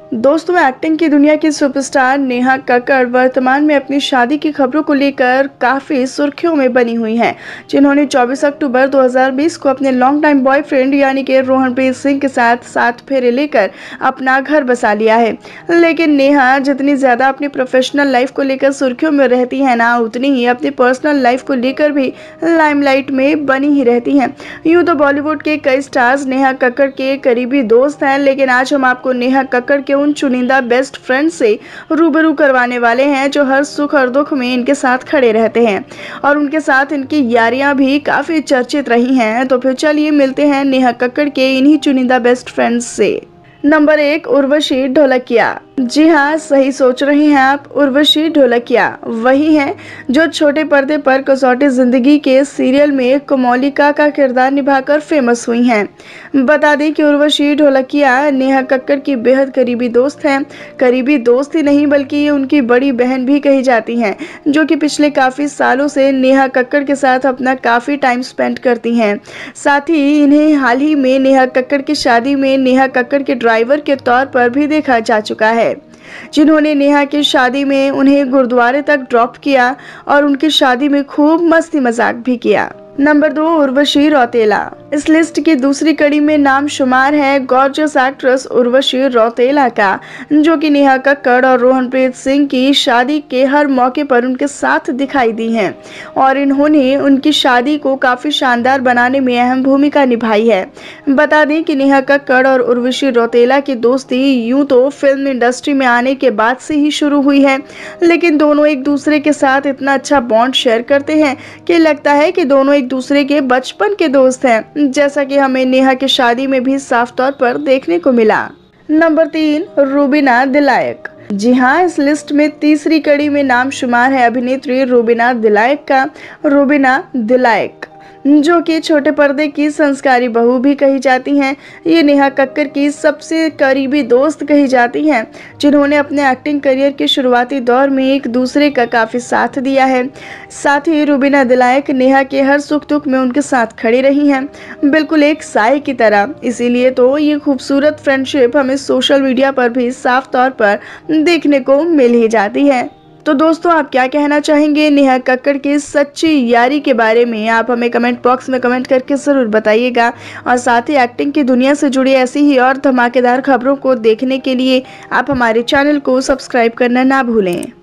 दोस्तों एक्टिंग की दुनिया की सुपरस्टार नेहा कक्कड़ वर्तमान में अपनी शादी की खबरों को लेकर काफ़ी सुर्खियों में बनी हुई हैं, जिन्होंने 24 अक्टूबर 2020 को अपने लॉन्ग टाइम बॉयफ्रेंड यानी कि रोहनप्रीत सिंह के साथ सात फेरे लेकर अपना घर बसा लिया है। लेकिन नेहा जितनी ज़्यादा अपनी प्रोफेशनल लाइफ को लेकर सुर्खियों में रहती है ना, उतनी ही अपनी पर्सनल लाइफ को लेकर भी लाइमलाइट में बनी ही रहती हैं। यूँ तो बॉलीवुड के कई स्टार्स नेहा कक्कड़ के करीबी दोस्त हैं, लेकिन आज हम आपको नेहा कक्कड़ के उन चुनिंदा बेस्ट फ्रेंड से रूबरू करवाने वाले हैं जो हर सुख और दुख में इनके साथ खड़े रहते हैं। और उनके साथ इनकी यारियाँ भी काफ़ी चर्चित रही हैं। तो फिर चलिए मिलते हैं नेहा कक्कड़ के इन्हीं चुनिंदा बेस्ट फ्रेंड्स से। नंबर एक, उर्वशी ढोलकिया। जी हाँ सही सोच रहे हैं आप, उर्वशी ढोलकिया। वही हैं जो छोटे पर्दे पर कसौटी ज़िंदगी के सीरियल में कोमोलिका का किरदार निभाकर फ़ेमस हुई हैं। बता दें कि उर्वशी ढोलकिया नेहा कक्कर की बेहद करीबी दोस्त हैं। करीबी दोस्त ही नहीं, बल्कि ये उनकी बड़ी बहन भी कही जाती हैं, जो कि पिछले काफ़ी सालों से नेहा कक्कर के साथ अपना काफ़ी टाइम स्पेंड करती हैं। साथ ही इन्हें हाल ही में नेहा कक्कर की शादी में नेहा कक्कर के ड्राइवर के तौर पर भी देखा जा चुका है। जिन्होंने नेहा की शादी में उन्हें गुरुद्वारे तक ड्रॉप किया और उनकी शादी में खूब मस्ती मज़ाक भी किया। नंबर दो, उर्वशी रौतेला। इस लिस्ट की दूसरी कड़ी में नाम शुमार है गॉर्जस एक्ट्रेस उर्वशी रौतेला का, जो कि नेहा कक्कड़ और रोहनप्रीत सिंह की शादी के हर मौके पर उनके साथ दिखाई दी हैं। और इन्होंने उनकी शादी को काफ़ी शानदार बनाने में अहम भूमिका निभाई है। बता दें कि नेहा कक्कड़ और उर्वशी रौतेला की दोस्ती यूँ तो फ़िल्म इंडस्ट्री में आने के बाद से ही शुरू हुई है, लेकिन दोनों एक दूसरे के साथ इतना अच्छा बॉन्ड शेयर करते हैं कि लगता है कि दोनों एक दूसरे के बचपन के दोस्त हैं, जैसा कि हमें नेहा की शादी में भी साफ़ तौर पर देखने को मिला। नंबर तीन, रूबीना दिलायक। जी हाँ इस लिस्ट में तीसरी कड़ी में नाम शुमार है अभिनेत्री रूबीना दिलायक का। रूबीना दिलायक। जो कि छोटे पर्दे की संस्कारी बहू भी कही जाती हैं। ये नेहा कक्कर की सबसे करीबी दोस्त कही जाती हैं, जिन्होंने अपने एक्टिंग करियर के शुरुआती दौर में एक दूसरे का काफ़ी साथ दिया है। साथ ही रूबीना दिलायक, नेहा के हर सुख दुख में उनके साथ खड़ी रही हैं। बिल्कुल एक साय की तरह। इसीलिए तो ये खूबसूरत फ्रेंडशिप हमें सोशल मीडिया पर भी साफ़ तौर पर देखने को मिल ही जाती है। तो दोस्तों, आप क्या कहना चाहेंगे? नेहा कक्कड़ की सच्ची यारी के बारे में आप हमें कमेंट बॉक्स में कमेंट करके ज़रूर बताइएगा। और साथ ही एक्टिंग की दुनिया से जुड़ी ऐसी ही और धमाकेदार खबरों को देखने के लिए आप हमारे चैनल को सब्सक्राइब करना ना भूलें।